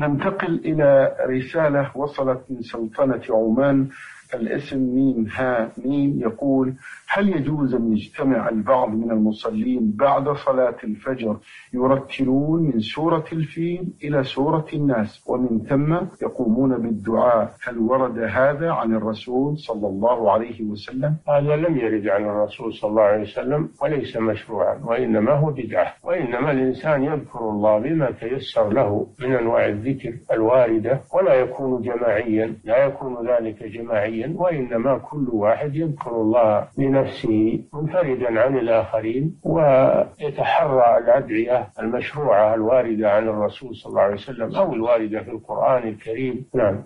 ننتقل إلى رسالة وصلت من سلطنة عمان الاسم ميم ها ميم يقول هل يجوز أن يجتمع البعض من المصلين بعد صلاة الفجر يرتلون من سورة الفيل إلى سورة الناس ومن ثم يقومون بالدعاء؟ هل ورد هذا عن الرسول صلى الله عليه وسلم؟ هذا لم يرد عن الرسول صلى الله عليه وسلم وليس مشروعا وإنما هو بدعة وإنما الإنسان يذكر الله بما تيسر له من أنواع الذكر الواردة ولا يكون جماعيا لا يكون ذلك جماعيا. وإنما كل واحد يذكر الله بنفسه منفردا عن الآخرين ويتحرى الأدعية المشروعة الواردة عن الرسول صلى الله عليه وسلم أو الواردة في القرآن الكريم. نعم.